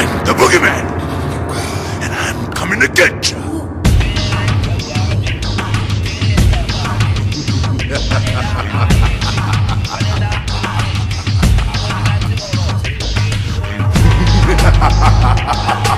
I'm the boogeyman, and I'm coming to get you.